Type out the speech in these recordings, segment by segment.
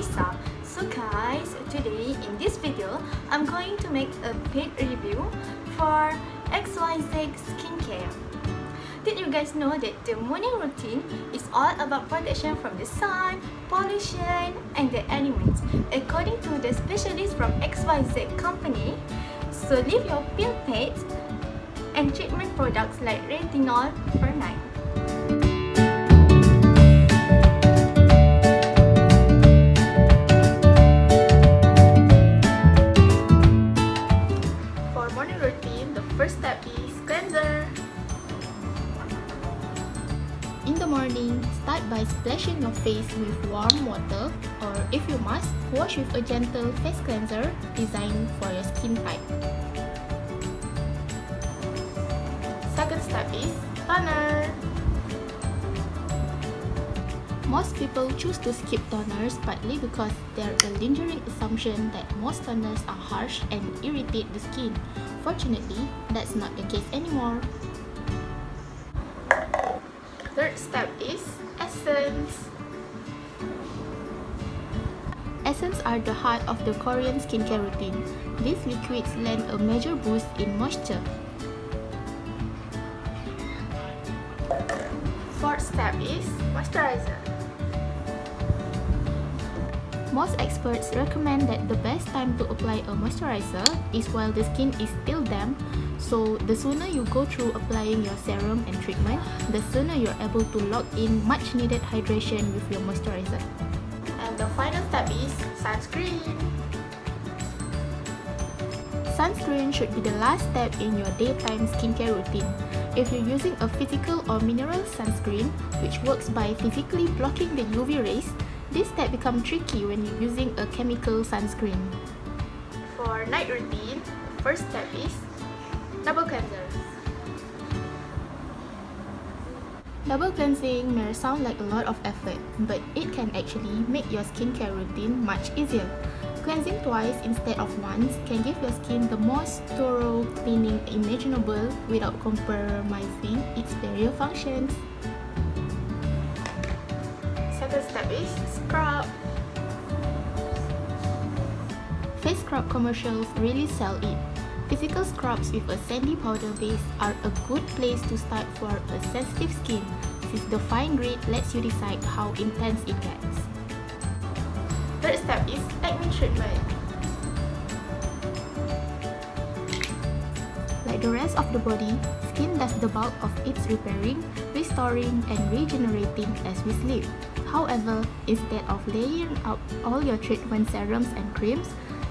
So guys, today in this video, I'm going to make a paid review for XYZ Skincare. Did you guys know that the morning routine is all about protection from the sun, pollution, and the elements, according to the specialist from XYZ company. So leave your peel pads and treatment products like retinol for night. First step is cleanser. In the morning, start by splashing your face with warm water or if you must, wash with a gentle face cleanser designed for your skin type. Second step is toner. Most people choose to skip toners partly because there is a lingering assumption that most toners are harsh and irritate the skin. Fortunately, that's not the case anymore. Third step is essence. Essence are the heart of the Korean skincare routine. These liquids lend a major boost in moisture. Fourth step is moisturizer. Most experts recommend that the best time to apply a moisturizer is while the skin is still damp, so the sooner you go through applying your serum and treatment, the sooner you're able to lock in much needed hydration with your moisturizer. And the final step is sunscreen. Sunscreen should be the last step in your daytime skincare routine. If you're using a physical or mineral sunscreen, which works by physically blocking the UV rays, this step becomes tricky when you're using a chemical sunscreen. For night routine, first step is double cleanser. Double cleansing may sound like a lot of effort, but it can actually make your skincare routine much easier. Cleansing twice instead of once can give your skin the most thorough cleaning imaginable without compromising its barrier functions. Second step is scrub. Face scrub commercials really sell it. Physical scrubs with a sandy powder base are a good place to start for a sensitive skin since the fine grit lets you decide how intense it gets. Third step is acne treatment. Like the rest of the body, skin does the bulk of its repairing, restoring, and regenerating as we sleep. However, instead of layering out all your treatment serums and creams,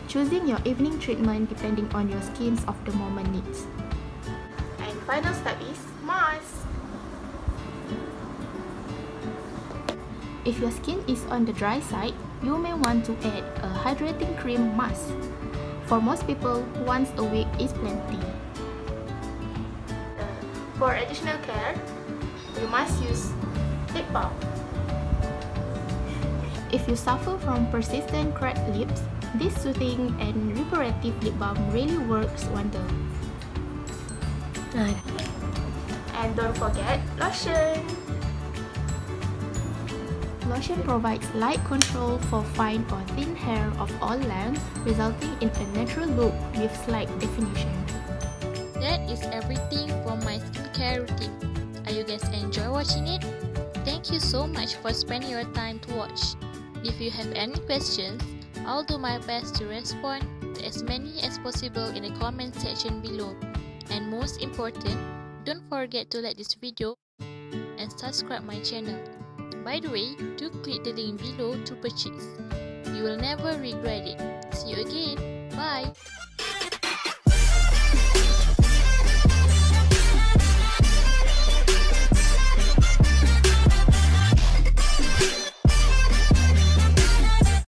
choosing your evening treatment depending on your skin's of the moment needs. And final step is mask. If your skin is on the dry side, you may want to add a hydrating cream mask. For most people, once a week is plenty. For additional care, you must use lip balm. If you suffer from persistent cracked lips, this soothing and reparative lip balm really works wonder. And don't forget lotion. Lotion provides light control for fine or thin hair of all lengths, resulting in a natural look with slight definition. That is everything from my skincare routine. Are you guys enjoy watching it? Thank you so much for spending your time to watch. If you have any questions, I'll do my best to respond to as many as possible in the comment section below. And most important, don't forget to like this video and subscribe my channel. By the way, do click the link below to purchase. You will never regret it. See you again. Bye.